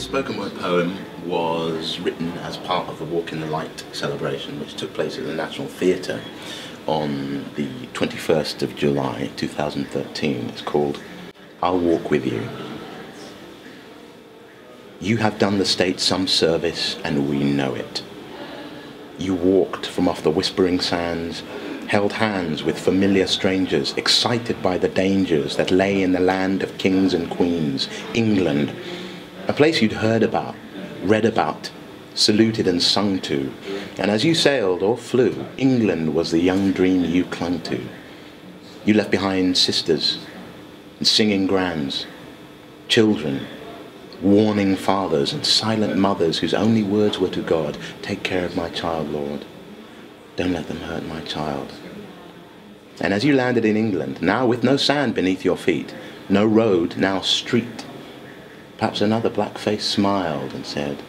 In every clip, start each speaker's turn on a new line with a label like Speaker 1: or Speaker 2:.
Speaker 1: This spoken word poem was written as part of the Walk in the Light celebration, which took place at the National Theatre on the 21st of July 2013. It's called I'll Walk With You. You have done the state some service, and we know it. You walked from off the whispering sands, held hands with familiar strangers, excited by the dangers that lay in the land of kings and queens, England, a place you'd heard about, read about, saluted and sung to. And as you sailed or flew, England was the young dream you clung to. You left behind sisters and singing grands, children, warning fathers and silent mothers whose only words were to God, Take care of my child, Lord. Don't let them hurt my child. And as you landed in England, now with no sand beneath your feet, no road, now street, perhaps another black face smiled and said,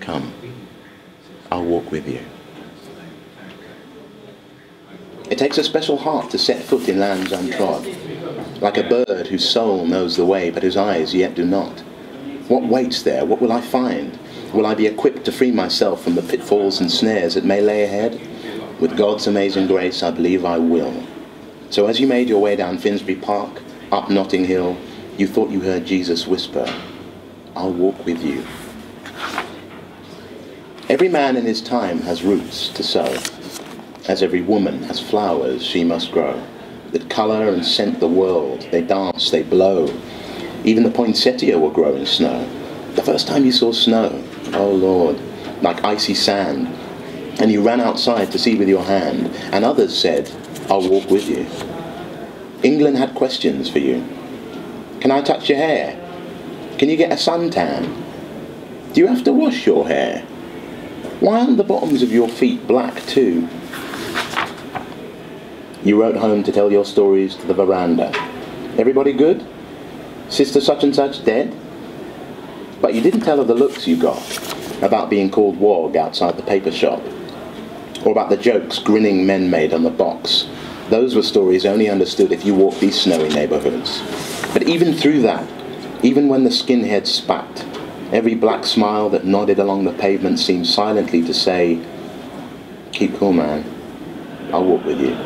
Speaker 1: Come, I'll walk with you. It takes a special heart to set foot in lands untrod, like a bird whose soul knows the way but whose eyes yet do not. What waits there? What will I find? Will I be equipped to free myself from the pitfalls and snares that may lay ahead? With God's amazing grace, I believe I will. So as you made your way down Finsbury Park, up Notting Hill, you thought you heard Jesus whisper, I'll walk with you. Every man in his time has roots to sow, as every woman has flowers she must grow, that colour and scent the world, they dance, they blow. Even the poinsettia will grow in snow. The first time you saw snow, oh Lord, like icy sand, and you ran outside to see with your hand, and others said, I'll walk with you. England had questions for you. Can I touch your hair? Can you get a suntan? Do you have to wash your hair? Why aren't the bottoms of your feet black too? You wrote home to tell your stories to the veranda. Everybody good? Sister such and such dead? But you didn't tell her the looks you got about being called wog outside the paper shop, or about the jokes grinning men made on the box. Those were stories only understood if you walked these snowy neighbourhoods. But even through that, even when the skinheads spat, every black smile that nodded along the pavement seemed silently to say, Keep cool, man. I'll walk with you.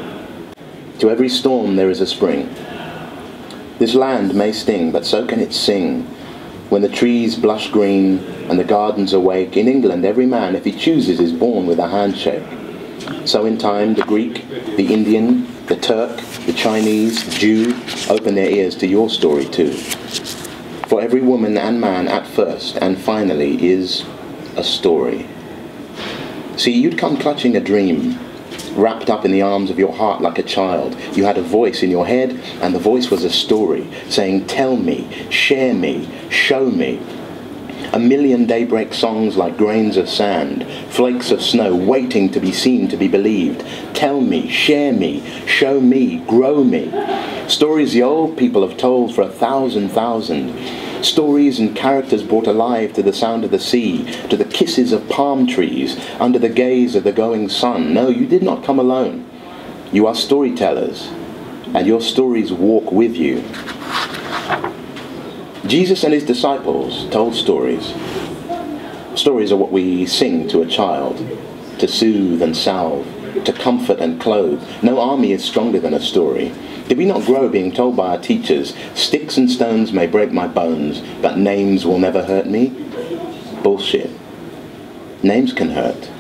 Speaker 1: To every storm there is a spring. This land may sting, but so can it sing. When the trees blush green and the gardens awake, in England every man, if he chooses, is born with a handshake. So in time, the Greek, the Indian, the Turk, the Chinese, the Jew open their ears to your story too. For every woman and man at first and finally is a story. See, you'd come clutching a dream, wrapped up in the arms of your heart like a child. You had a voice in your head, and the voice was a story, saying, Tell me, share me, show me. A million daybreak songs like grains of sand, flakes of snow waiting to be seen, to be believed. Tell me, share me, show me, grow me. Stories the old people have told for a thousand thousand. Stories and characters brought alive to the sound of the sea, to the kisses of palm trees, under the gaze of the going sun. No, you did not come alone. You are storytellers, and your stories walk with you. Jesus and his disciples told stories. Stories are what we sing to a child, to soothe and salve, to comfort and clothe. No army is stronger than a story. Did we not grow being told by our teachers, sticks and stones may break my bones, but names will never hurt me? Bullshit. Names can hurt.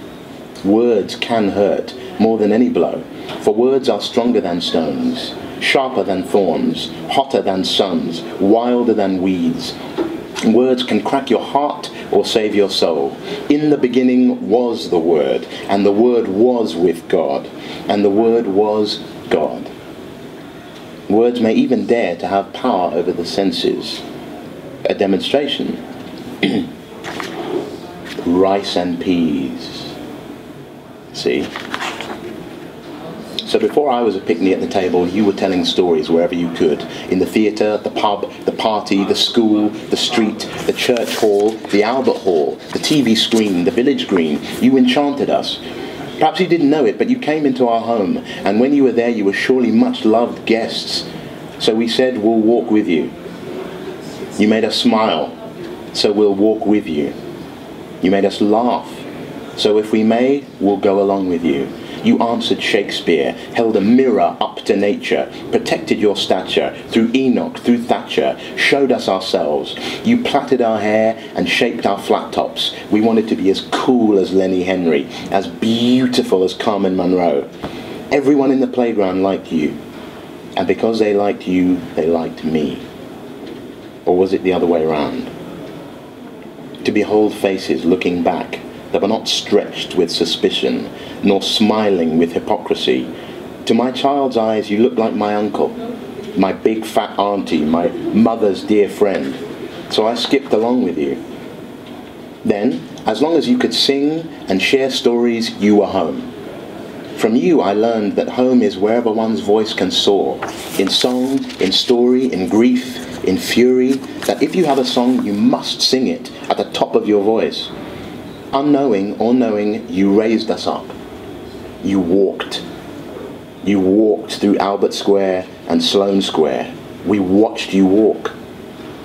Speaker 1: Words can hurt more than any blow, for words are stronger than stones, sharper than thorns, hotter than suns, wilder than weeds. Words can crack your heart or save your soul. In the beginning was the Word, and the Word was with God, and the Word was God. Words may even dare to have power over the senses. A demonstration. Rice and peas. See? So before I was a picnic at the table, you were telling stories wherever you could. In the theatre, the pub, the party, the school, the street, the church hall, the Albert Hall, the TV screen, the village green. You enchanted us. Perhaps you didn't know it, but you came into our home, and when you were there, you were surely much loved guests. So we said, We'll walk with you. You made us smile, so we'll walk with you. You made us laugh, so if we may, we'll go along with you. You answered Shakespeare, held a mirror up to nature, protected your stature through Enoch, through Thatcher, showed us ourselves. You plaited our hair and shaped our flat tops. We wanted to be as cool as Lenny Henry, as beautiful as Carmen Munroe. Everyone in the playground liked you, and because they liked you, they liked me. Or was it the other way around? To behold faces looking back that were not stretched with suspicion, nor smiling with hypocrisy. To my child's eyes, you look like my uncle, my big fat auntie, my mother's dear friend. So I skipped along with you. Then, as long as you could sing and share stories, you were home. From you, I learned that home is wherever one's voice can soar, in song, in story, in grief, in fury, that if you have a song, you must sing it at the top of your voice. Unknowing or knowing, you raised us up. You walked. You walked through Albert Square and Sloane Square. We watched you walk.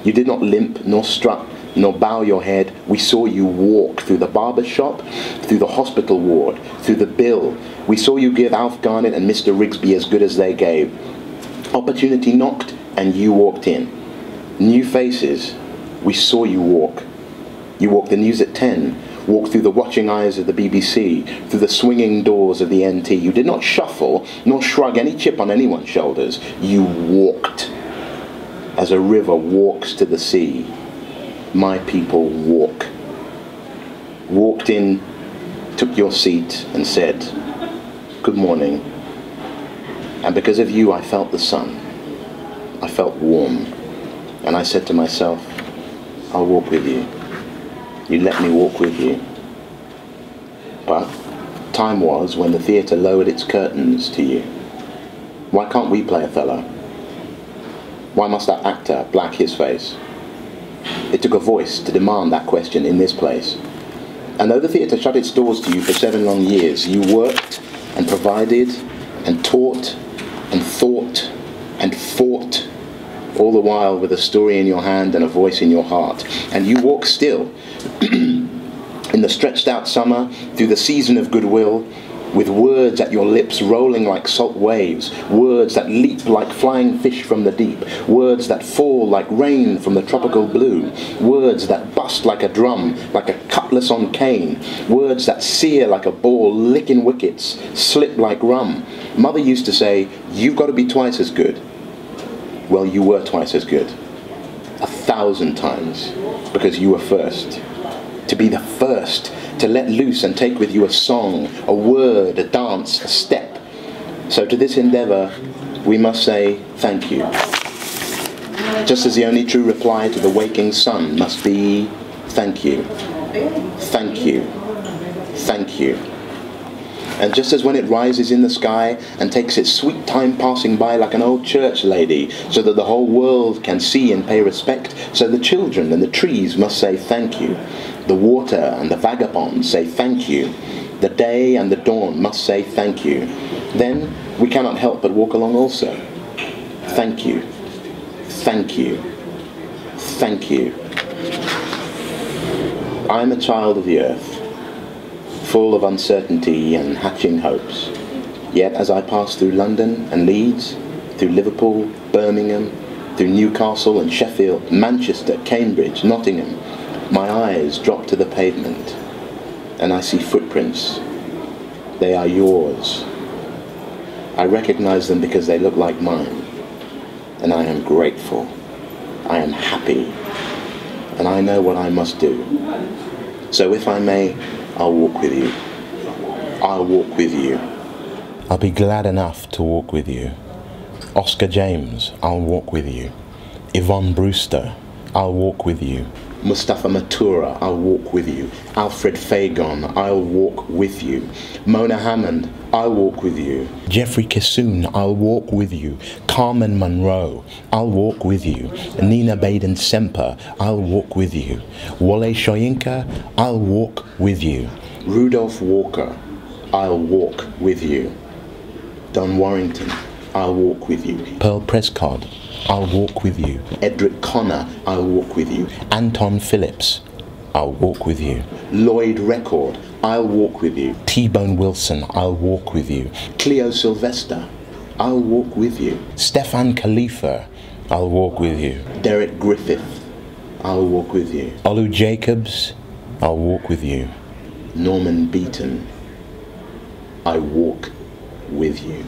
Speaker 1: You did not limp nor strut nor bow your head. We saw you walk through the barber shop, through the hospital ward, through the bill. We saw you give Alf Garnett and Mr. Rigsby as good as they gave. Opportunity knocked and you walked in. New faces. We saw you walk. You walked the news at 10, walked through the watching eyes of the BBC, through the swinging doors of the NT. You did not shuffle, nor shrug any chip on anyone's shoulders. You walked as a river walks to the sea my people walk. Walked in, took your seat, and said, Good morning. And because of you, I felt the sun. I felt warm. And I said to myself, I'll walk with you. You let me walk with you. But time was when the theatre lowered its curtains to you. Why can't we play Othello? Why must that actor black his face? It took a voice to demand that question in this place. And though the theatre shut its doors to you for seven long years, you worked and provided and taught and thought and fought, all the while with a story in your hand and a voice in your heart. And you walk still in the stretched out summer, through the season of goodwill, with words at your lips rolling like salt waves, words that leap like flying fish from the deep, words that fall like rain from the tropical blue, words that bust like a drum, like a cutlass on cane, words that sear like a ball licking wickets, slip like rum. Mother used to say, You've got to be twice as good. Well, you were twice as good. A thousand times, because you were first. To be the first to let loose and take with you a song, a word, a dance, a step. So to this endeavour, we must say thank you. Just as the only true reply to the waking sun must be thank you, thank you, thank you. And just as when it rises in the sky and takes its sweet time passing by like an old church lady, so that the whole world can see and pay respect, so the children and the trees must say thank you. The water and the vagabond say thank you. The day and the dawn must say thank you. Then we cannot help but walk along also. Thank you. Thank you. Thank you. I am a child of the earth, full of uncertainty and hatching hopes. Yet as I pass through London and Leeds, through Liverpool, Birmingham, through Newcastle and Sheffield, Manchester, Cambridge, Nottingham, my eyes drop to the pavement and I see footprints. They are yours. I recognize them because they look like mine. And I am grateful. I am happy. And I know what I must do. So if I may, I'll walk with you. I'll walk with you. I'll be glad enough to walk with you. Oscar James, I'll walk with you. Yvonne Brewster, I'll walk with you. Mustapha Matura, I'll walk with you. Alfred Fagon, I'll walk with you. Mona Hammond, I'll walk with you. Jeffrey Kissoon, I'll walk with you. Carmen Munroe, I'll walk with you. Nina Baden Semper, I'll walk with you. Wole Soyinka, I'll walk with you. Rudolph Walker, I'll walk with you. Don Warrington, I'll walk with you.
Speaker 2: Pearl Prescod, I'll walk with you.
Speaker 1: Edric Connor, I'll walk with you.
Speaker 2: Anton Phillips, I'll walk with you.
Speaker 1: Lloyd Reckord, I'll walk with you.
Speaker 2: T Bone Wilson, I'll walk with you.
Speaker 1: Cleo Sylvester, I'll walk with you.
Speaker 2: Stefan Kalipha, I'll walk with you.
Speaker 1: Derek Griffith, I'll walk with you.
Speaker 2: Olu Jacobs, I'll walk with you.
Speaker 1: Norman Beaton, I walk with you.